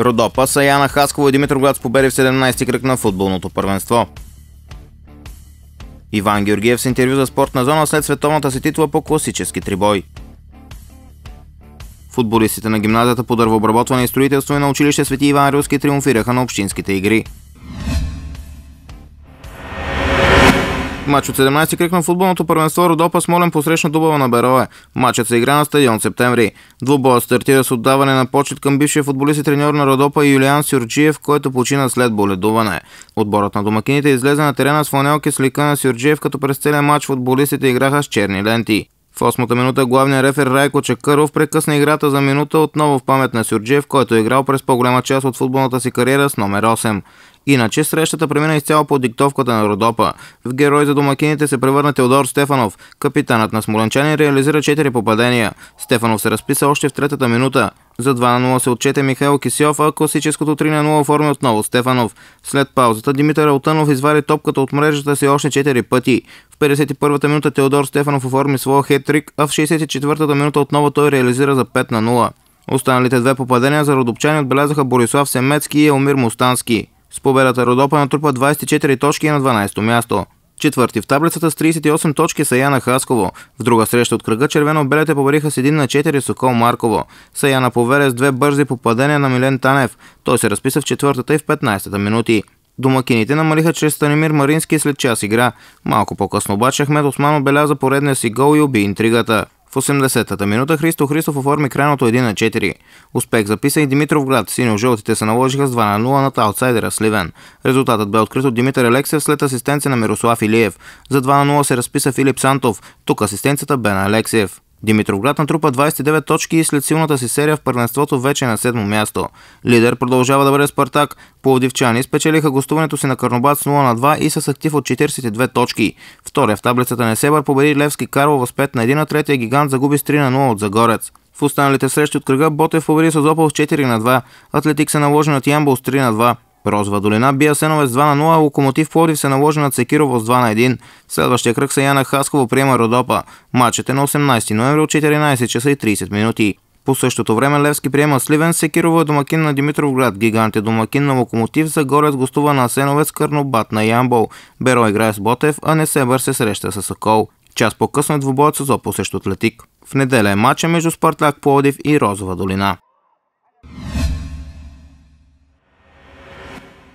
Родопа, Саяна Хасково и Димитроград с победи в 17-ти кръг на футболното първенство. Иван Георгиев с интервю за спортна зона след световната си титла по класически трибой. Футболистите на гимназията по дървообработване и строителство и на училище Свети Иван Рилски триумфираха на общинските игри. Матч от 17 кръг на футболното първенство Родопа Смолен посрещна Дубава на Берове. Матчът се игра на стадион септември. Двубоят стартира с отдаване на почет към бившия футболист и треньор на Родопа Юлиан Сюрджиев, който почина след боледуване. Отборът на домакините излезе на терена с фланелки с лика на Сюрджиев, като през целия матч футболистите играха с черни ленти. В 8-та минута главният рефер Райко Чекъров прекъсна играта за минута отново в памет на Сюрджиев, който е играл през по-голяма част от футболната си кариера с номер 8. Иначе срещата премина изцяло по диктовката на Родопа. В герой за домакините се превърна Теодор Стефанов. Капитанът на смоленчани реализира 4 попадения. Стефанов се разписа още в третата минута. За 2 на 0 се отчете Михаил Кисиов, а класическото 3 на 0 оформи отново Стефанов. След паузата Димитър Алтънов извади топката от мрежата си още 4 пъти. В 51-та минута Теодор Стефанов оформи своя хет-трик, а в 64-та минута отново той реализира за 5 на 0. Останалите две попадения за родопчани отбелязаха Борислав Семецки и Елмир Мустански. С победата Родопа натрупа 24 точки на 12-то място. Четвърти в таблицата с 38 точки са Яна Хасково. В друга среща от кръга червено-белите победиха с 1 на 4 Сокол Марково. Саяна поведе с две бързи попадения на Милен Танев. Той се разписа в четвъртата и в 15-та минути. Домакините намалиха чрез Станимир Марински след час игра. Малко по-късно обаче Ахмед Осман беляза поредния си гол и уби интригата. В 80-та минута Христо Христов оформи крайното 1 на 4. Успех записа и Димитров град. Синьо-жълтите се наложиха с 2 на 0 над аутсайдера Сливен. Резултатът бе открит от Димитър Алексев след асистенция на Мирослав Илиев. За 2 на 0 се разписа Филип Сантов. Тук асистенцията бе на Алексиев. Димитровград натрупа 29 точки и след силната си серия в първенството вече е на седмо място. Лидер продължава да бъде Спартак. Пловдивчани спечелиха гостуването си на Карнобат с 0 на 2 и с актив от 42 точки. Втория в таблицата на Себър победи Левски Карло с 5 на 1, а третия гигант загуби с 3 на 0 от Загорец. В останалите срещи от кръга Ботев победи с Озопол с 4 на 2, Атлетик се наложи над Ямбол с 3 на 2, Розова долина бия Сеновец 2 на 0, Локомотив Плодив се наложи над Секирово с 2 на 1. Следващия кръг са Яна Хасково приема Родопа. Матчът е на 18 ноември от 14 часа и 30 минути. По същото време Левски приема Сливен, Секирово е домакин на Димитровград, Гигант е домакин на Локомотив, Загорец гостува на Сеновец, Карнобат на Ямбол. Беро играе с Ботев, а Несебър се среща с Сокол. Час по-късно е двубоят с Опо срещу Атлетик. В неделя е матча между Спартак Плодив и Розова долина.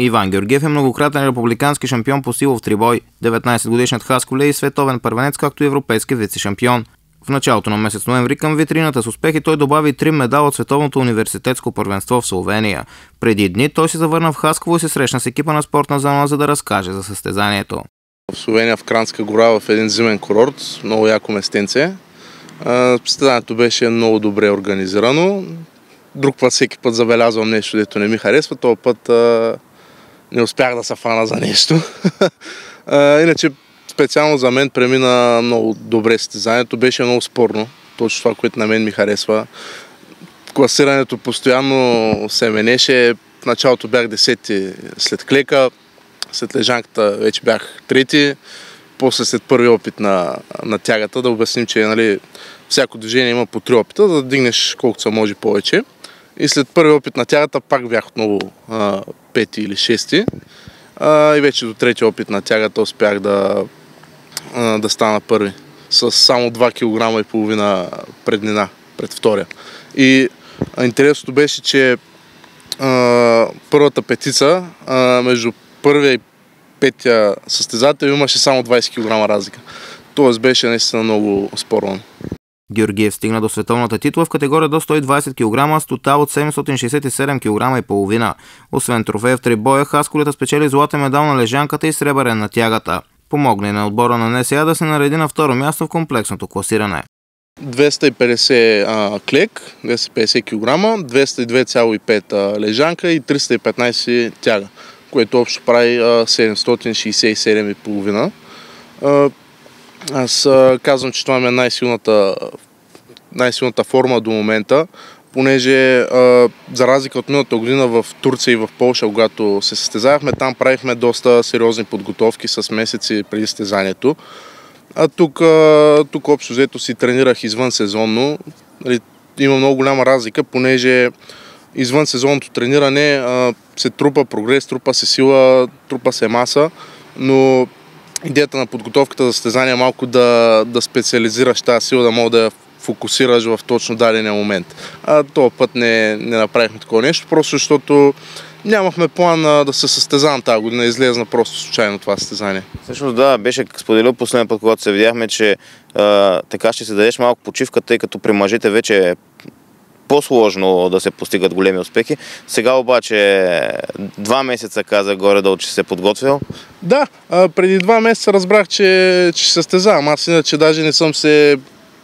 Иван Георгиев е многократен републикански шампион по силов трибой, 19-годишният Хасковле и световен първенец, както и европейски вице-шампион. В началото на месец ноември към витрината с успехи той добави три медала от Световното университетско първенство в Словения. Преди дни той се завърна в Хасково и се срещна с екипа на спортна зона, за да разкаже за състезанието. В Словения, в Кранска гора, в един зимен курорт, много яко местенце. Състезанието беше много добре организирано. Друг път всеки път забелязвам нещо, дето не ми харесва. Този път не успях да се фана за нещо. Иначе специално за мен премина много добре състезанието. Беше много спорно. Точно това, което на мен ми харесва. Класирането постоянно се менеше. В началото бях десети след клека, след лежанката вече бях трети. После след първи опит на, на тягата да обясним, че нали, всяко движение има по три опита, да дигнеш колкото се може повече. И след първи опит на тягата пак бях отново пети или шести. А, и вече до трети опит на тягата успях да, а, да стана първи. С само 2 кг и половина преднина пред втория. И интересното беше, че а, първата петица а, между първия и петия състезател имаше само 20 кг разлика. Тоест беше наистина много спорно. Георгиев стигна до световната титла в категория до 120 кг с тотал от 767 кг и половина. Освен трофея в три боя, Хасколета спечели златен медал на лежанката и сребърен на тягата. Помогне на отбора на НСА да се нареди на второ място в комплексното класиране. 250 а, клек, 250 кг, 202,5 лежанка и 315 тяга, което общо прави 767,5. Аз казвам, че това ми е най-силната, най-силната форма до момента, понеже за разлика от миналата година в Турция и в Польша, когато се състезавахме, там правихме доста сериозни подготовки с месеци преди състезанието. А тук, тук общо взето си тренирах извън сезонно. Нали, има много голяма разлика, понеже извън сезонното трениране се трупа прогрес, трупа се сила, трупа се маса, но идеята на подготовката за състезание е малко да, да специализираш тази сила, да мога да я фокусираш в точно дадения момент. А този път не, не направихме такова нещо, просто защото нямахме план да се състезавам тази година, излезна просто случайно това състезание. Всъщност да, беше споделил последния път, когато се видяхме, че а, така ще се дадеш малко почивка, тъй като при мъжете вече е по-сложно да се постигат големи успехи. Сега обаче два месеца каза горе-долу, че се е подготвил. Да, преди два месеца разбрах, че, че се състезавам. Аз иначе даже не съм се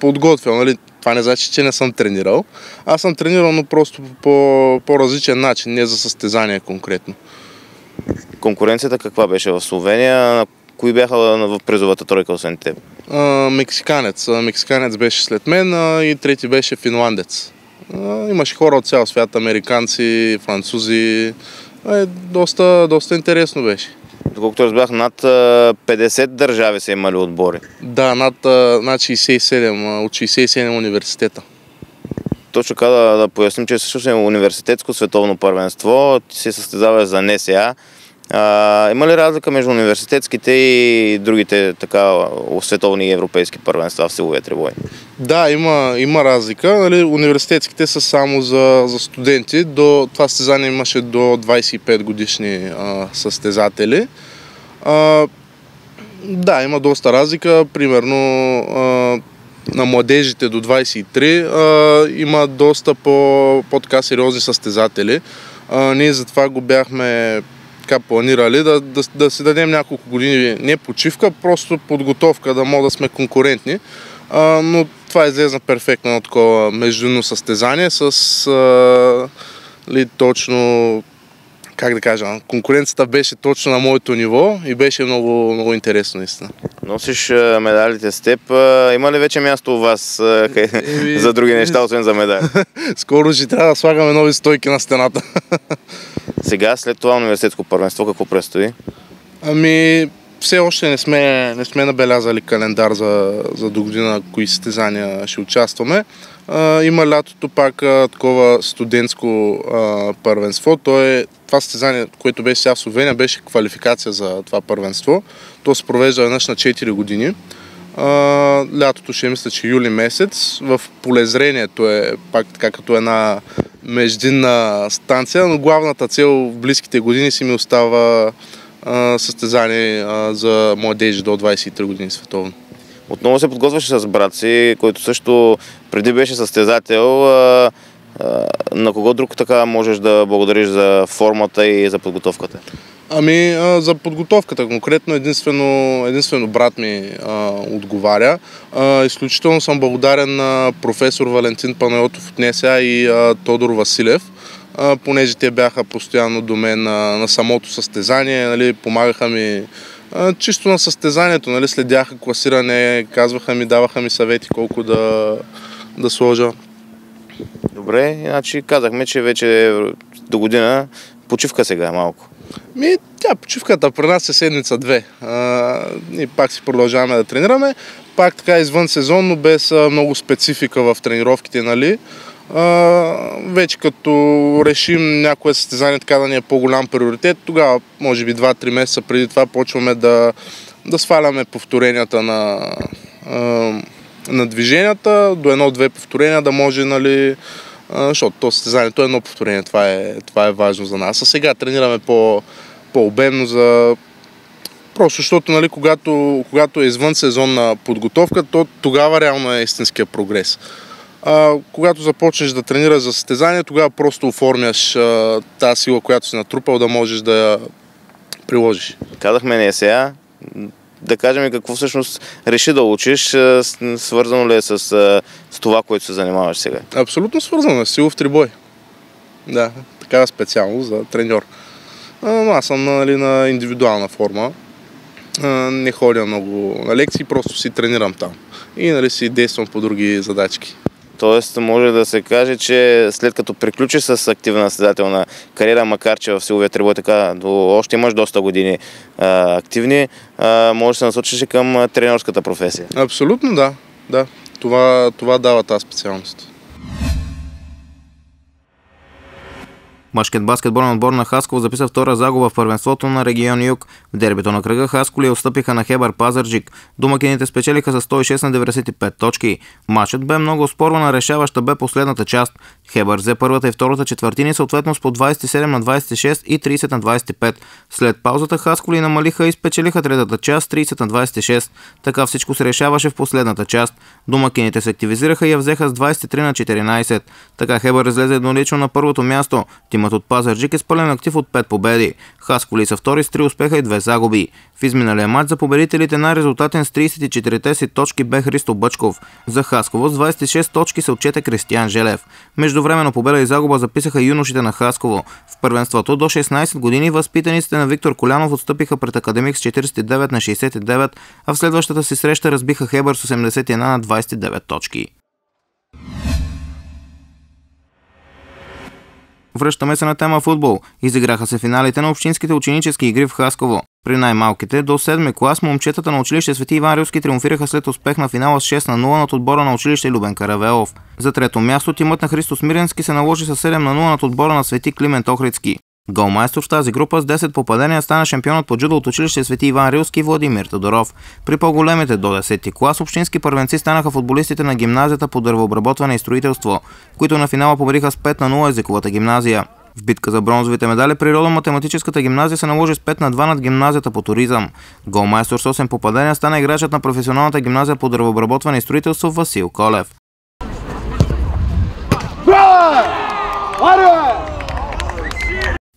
подготвил. Нали? Това не значи, че не съм тренирал. Аз съм тренирал, но просто по, по-различен начин, не за състезание конкретно. Конкуренцията каква беше в Словения? Кои бяха в призовата тройка, освен теб? А, мексиканец. Мексиканец беше след мен а, и трети беше финландец. Имаше хора от цял свят, американци, французи. А, доста, доста интересно беше. Доколкото разбрах, над 50 държави са имали отбори. Да, над, над 67, от 67 университета. Точно така да, да поясним, че също е университетско световно първенство, се състезава за НСА. А, има ли разлика между университетските и другите така световни и европейски първенства в силовия трибой? Да, има, има разлика. Нали, университетските са само за, за студенти. До, това състезание имаше до 25 годишни а, състезатели. А, да, има доста разлика. Примерно а, на младежите до 23 а, има доста по, по-така сериозни състезатели. А, ние затова го бяхме така планирали да, да, да си дадем няколко години не почивка, просто подготовка да мога да сме конкурентни. А, но това излезна перфектно на такова междунно състезание с а, ли, точно как да кажа, конкуренцията беше точно на моето ниво и беше много, много интересно наистина. Носиш медалите с теб. Има ли вече място у вас за други неща, освен за медали? Скоро ще трябва да слагаме нови стойки на стената. Сега, след това университетско първенство, какво предстои? Ами, все още не сме, не сме набелязали календар за, за до година кои състезания ще участваме. А, има лятото пак а, такова студентско а, първенство. То е, това състезание, което беше сега в Словения, беше квалификация за това първенство. То се провежда веднъж на 4 години. А, лятото ще мисля, че юли месец. В полезрението е пак така като една междинна станция, но главната цел в близките години си ми остава състезание за младежи до 23 години световно. Отново се подготвяше с брат си, който също преди беше състезател. На кого друг така можеш да благодариш за формата и за подготовката? Ами а, за подготовката конкретно единствено, единствено брат ми а, отговаря. А, изключително съм благодарен на професор Валентин Панайотов от НСА и а, Тодор Василев, а, понеже те бяха постоянно до мен на, на самото състезание, нали, помагаха ми а, чисто на състезанието, нали, следяха класиране, казваха ми, даваха ми съвети колко да, да сложа. Добре, значи казахме, че вече до година почивка сега малко. Ми, тя почивката при нас е седмица-две. Ние пак си продължаваме да тренираме. Пак така извън сезонно, без а, много специфика в тренировките, нали. Вече като решим някое състезание така да ни е по-голям приоритет, тогава, може би 2-3 месеца преди това, почваме да, да сваляме повторенията на, на движенията, до едно-две повторения да може, нали, защото то състезанието е едно повторение, това е, това е важно за нас. А сега тренираме по, по-обемно за... Просто защото, нали, когато, когато е извън сезонна подготовка, то тогава реално е истинския прогрес. А, когато започнеш да тренираш за състезание, тогава просто оформяш а, тази сила, която си натрупал, да можеш да я приложиш. Казахме не сега, да кажем какво всъщност реши да учиш, свързано ли е с, с това, което се занимаваш сега? Абсолютно свързано е, силов трибой. Да, такава специално за треньор. Но аз съм нали, на индивидуална форма. Не ходя много на лекции, просто си тренирам там. И нали, си действам по други задачки. Тоест може да се каже, че след като приключи с активна състезателна кариера, макар че в силовия трибой така до, още имаш доста години а, активни, а, може да се насочиш и към тренерската професия. Абсолютно да. да. Това, това дава тази специалност. Мъжкият баскетболен отбор на Хасково записа втора загуба в първенството на регион Юг. В дербито на кръга Хасколи отстъпиха на Хебър Пазарджик. Домакините спечелиха за 106 на 95 точки. Матчът бе много спорвана, решаваща бе последната част. Хебър взе първата и втората четвъртини съответно с по 27 на 26 и 30 на 25. След паузата Хасколи намалиха и спечелиха третата част 30 на 26. Така всичко се решаваше в последната част. Домакините се активизираха и я взеха с 23 на 14. Така Хебър излезе еднолично на първото място. Тимът от Пазарджик е с пълен актив от 5 победи. Хасколи са втори с 3 успеха и 2 загуби. В изминалия матч за победителите най-резултатен с 34-те си точки бе Христо Бъчков. За Хасково с 26 точки се отчете Кристиян Желев. Междувременно победа и загуба записаха юношите на Хасково. В първенството до 16 години възпитаниците на Виктор Колянов отстъпиха пред Академик с 49 на 69, а в следващата си среща разбиха Хебър с 81 на 29 точки. Връщаме се на тема футбол. Изиграха се финалите на общинските ученически игри в Хасково. При най-малките до 7 клас момчетата на училище Свети Иван Рилски триумфираха след успех на финала с 6 на 0 над отбора на училище Любен Каравелов. За трето място тимът на Христо Смиренски се наложи с 7 на 0 над отбора на Свети Климент Охридски. Голмайстор в тази група с 10 попадения стана шампионът по джудо от училище Свети Иван Рилски Владимир Тодоров. При по-големите до 10 клас общински първенци станаха футболистите на гимназията по дървообработване и строителство, които на финала победиха с 5 на 0 езиковата гимназия. В битка за бронзовите медали природо-математическата гимназия се наложи с 5 на 2 над гимназията по туризъм. Голмайстор с 8 попадения стана играчът на професионалната гимназия по дървообработване и строителство Васил Колев.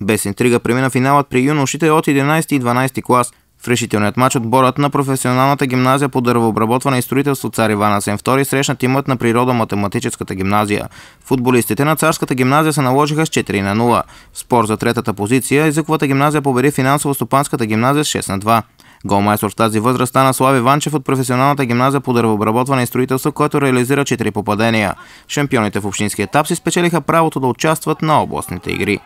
Без интрига премина финалът при юношите от 11 и 12 клас. В решителният матч отборът на професионалната гимназия по дървообработване и строителство Цар Иван Асен II срещна тимът на природо-математическата гимназия. Футболистите на царската гимназия се наложиха с 4 на 0. В спор за третата позиция езиковата гимназия победи финансово-стопанската гимназия с 6 на 2. Голмайстор в тази възраст стана Слави Ванчев от професионалната гимназия по дървообработване и строителство, който реализира 4 попадения. Шампионите в общински етап си спечелиха правото да участват на областните игри.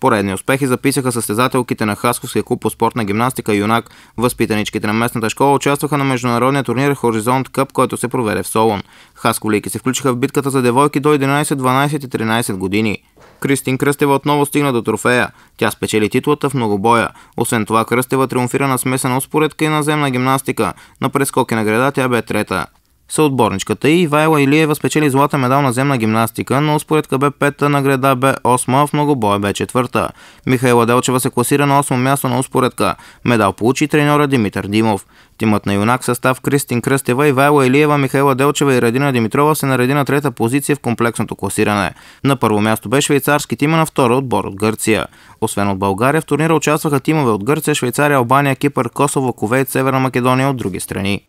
Поредни успехи записаха състезателките на Хасковския клуб по спортна гимнастика Юнак. Възпитаничките на местната школа участваха на международния турнир Хоризонт Къп, който се проведе в Солон. Хасковлики се включиха в битката за девойки до 11, 12 и 13 години. Кристин Кръстева отново стигна до трофея. Тя спечели титлата в многобоя. Освен това, Кръстева триумфира на смесена успоредка и наземна гимнастика. На прескоки на града тя бе трета. Съотборничката и Ивайла Илиева спечели злата медал на земна гимнастика, но споредка бе пета, на града бе 8, в многобоя бе четвърта. Михайла Делчева се класира на 8 място на успоредка. Медал получи треньора Димитър Димов. Тимът на юнак състав Кристин Кръстева, Ивайла Илиева, Михайла Делчева и Радина Димитрова се нареди на трета позиция в комплексното класиране. На първо място бе швейцарски тима, на второ отбор от Гърция. Освен от България, в турнира участваха тимове от Гърция, Швейцария, Албания, Кипър, Косово, Ковейт, Северна Македония от други страни.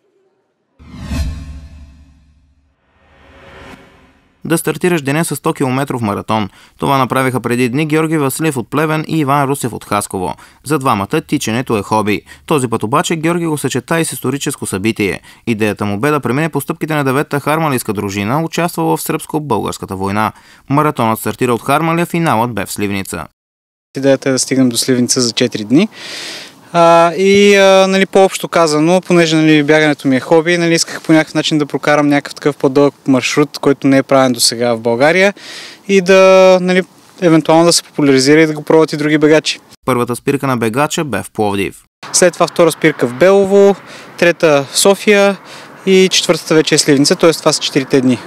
Да стартираш деня с 100 км маратон. Това направиха преди дни Георги Василев от Плевен и Иван Русев от Хасково. За двамата тиченето е хоби. Този път обаче Георги го съчета и с историческо събитие. Идеята му бе да премине по стъпките на деветта хармалийска дружина, участвала в сръбско-българската война. Маратонът стартира от Хармалия, финалът бе в Сливница. Идеята е да стигнем до Сливница за 4 дни. А, и а, нали, по-общо казано, понеже нали, бягането ми е хоби, нали, исках по някакъв начин да прокарам някакъв такъв по-дълъг маршрут, който не е правен до сега в България и да, нали, евентуално да се популяризира и да го пробват и други бегачи. Първата спирка на бегача бе в Пловдив. След това втора спирка в Белово, трета в София и четвъртата вече е Сливница, т.е. това са четирите дни.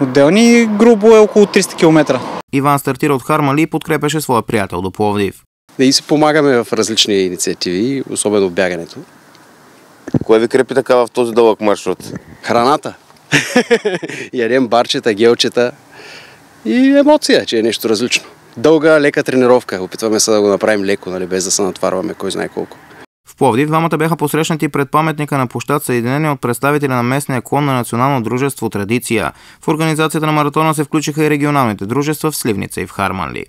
Отделни грубо е около 300 км. Иван стартира от Хармали и подкрепеше своя приятел до Пловдив да и се помагаме в различни инициативи, особено в бягането. Кое ви крепи така в този дълъг маршрут? Храната. Ядем барчета, гелчета и емоция, че е нещо различно. Дълга, лека тренировка. Опитваме се да го направим леко, нали, без да се натварваме кой знае колко. В Пловдив двамата бяха посрещнати пред паметника на площад Съединение от представители на местния клон на Национално дружество Традиция. В организацията на маратона се включиха и регионалните дружества в Сливница и в Харманли.